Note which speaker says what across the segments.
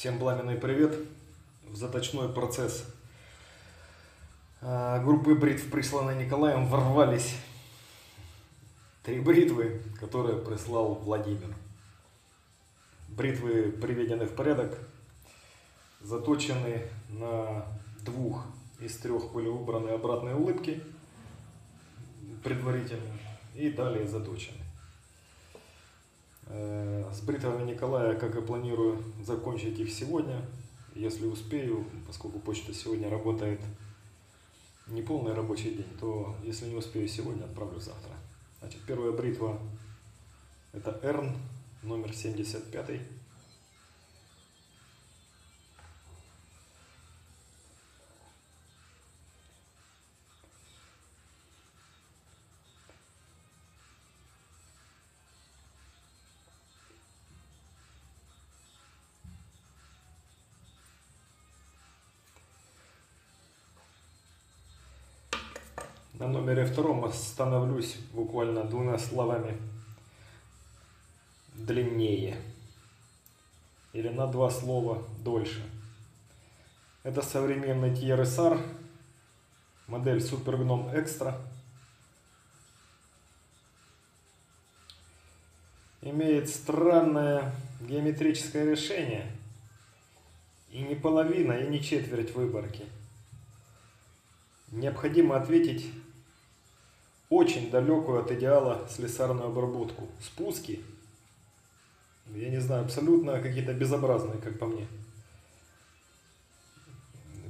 Speaker 1: Всем пламенный привет в заточной процесс. А, Группы бритв, присланные Николаем, ворвались три бритвы, которые прислал Владимир. Бритвы приведены в порядок, заточены на двух из трех были убраны обратные улыбки предварительно и далее заточены. Э, С бритвами Николая, как и планирую, закончить их сегодня, если успею, поскольку почта сегодня работает не полный рабочий день, то если не успею сегодня, отправлю завтра. Значит, первая бритва это Эрн, номер 75. На номере втором остановлюсь буквально двумя словами длиннее. Или на два слова дольше. Это современный TRSR, модель Super Gnome Extra. Имеет странное геометрическое решение. И не половина, и не четверть выборки. Необходимо ответить очень далекую от идеала слесарную обработку. Спуски, я не знаю, абсолютно какие-то безобразные, как по мне.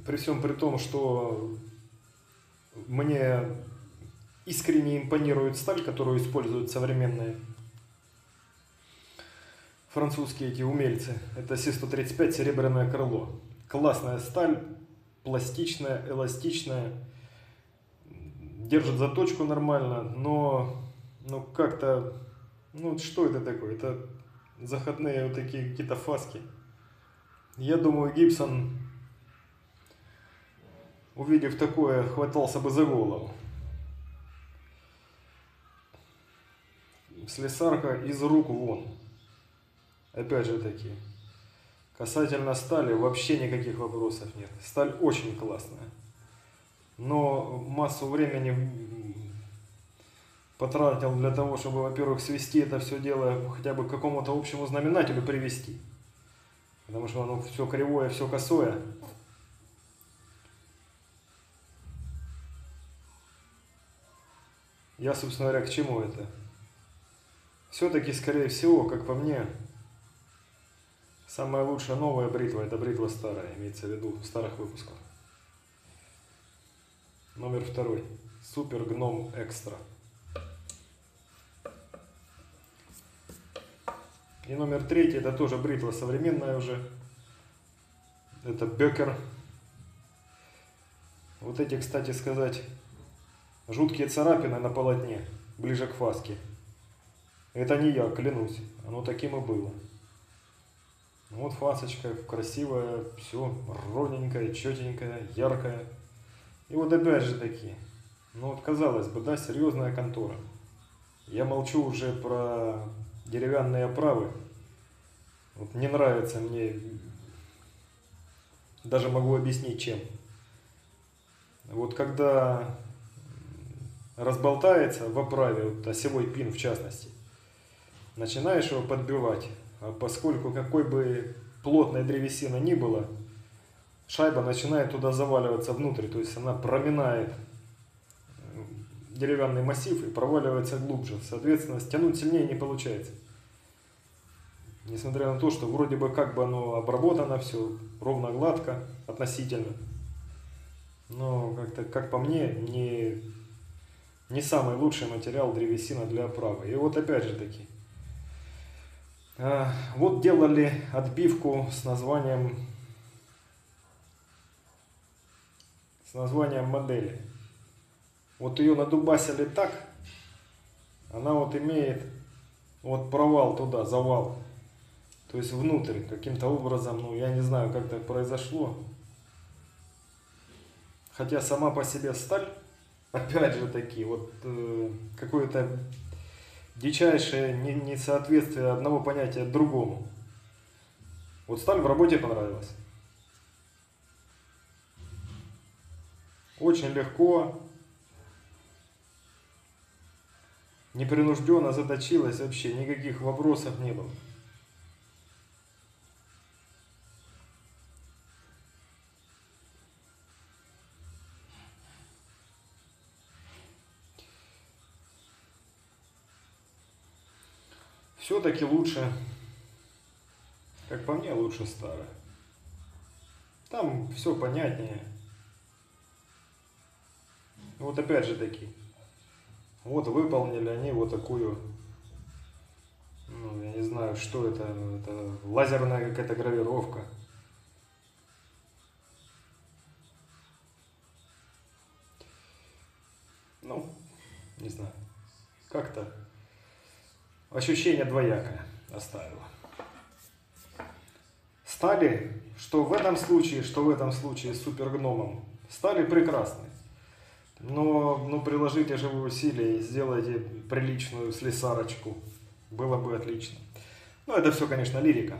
Speaker 1: При всем при том, что мне искренне импонирует сталь, которую используют современные французские эти умельцы. Это Си-135 серебряное крыло. Классная сталь, пластичная, эластичная держит заточку нормально, но ну как-то, ну что это такое? Это заходные вот такие какие-то фаски. Я думаю, Гибсон, увидев такое, хватался бы за голову. Слесарка из рук вон. Опять же таки. Касательно стали вообще никаких вопросов нет. Сталь очень классная но массу времени потратил для того, чтобы, во-первых, свести это все дело хотя бы к какому-то общему знаменателю привести. Потому что оно все кривое, все косое. Я, собственно говоря, к чему это? Все-таки, скорее всего, как по мне, самая лучшая новая бритва – это бритва старая, имеется в виду старых выпусков. Номер второй. Супер Гном Экстра. И номер третий, это тоже бритва современная уже. Это Бекер. Вот эти, кстати сказать, жуткие царапины на полотне, ближе к фаске. Это не я, клянусь. Оно таким и было. Вот фасочка красивая, все ровненькая, четенькая, яркая. И вот опять же таки, ну вот казалось бы, да, серьезная контора. Я молчу уже про деревянные оправы. Вот не нравится мне, даже могу объяснить чем. Вот когда разболтается в оправе, вот осевой пин в частности, начинаешь его подбивать, а поскольку какой бы плотной древесина ни было, шайба начинает туда заваливаться внутрь, то есть она проминает э, деревянный массив и проваливается глубже. Соответственно, стянуть сильнее не получается. Несмотря на то, что вроде бы как бы оно обработано все ровно гладко относительно. Но как-то, как по мне, не, не самый лучший материал древесина для оправы. И вот опять же таки. А, вот делали отбивку с названием с названием модели. Вот ее надубасили так, она вот имеет вот провал туда, завал. То есть внутрь каким-то образом, ну я не знаю, как так произошло. Хотя сама по себе сталь, опять же таки, вот э, какое-то дичайшее несоответствие одного понятия другому. Вот сталь в работе понравилась. Очень легко, непринужденно заточилась вообще, никаких вопросов не было. Все-таки лучше, как по мне, лучше старое. Там все понятнее. Вот опять же таки, вот выполнили они вот такую, ну, я не знаю, что это, это лазерная какая-то гравировка. Ну, не знаю, как-то ощущение двоякое оставило. Стали, что в этом случае, что в этом случае с супергномом, стали прекрасны. Но ну, приложите же вы усилия и сделайте приличную слесарочку. Было бы отлично. Ну, это все, конечно, лирика.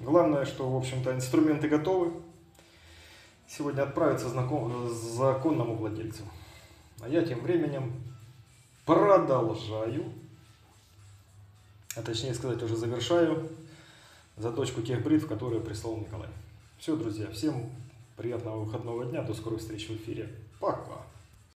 Speaker 1: Главное, что, в общем-то, инструменты готовы. Сегодня отправиться знаком... законному владельцу. А я тем временем продолжаю, а точнее сказать, уже завершаю заточку тех бритв, которые прислал Николай. Все, друзья, всем приятного выходного дня, до скорых встреч в эфире. Пока!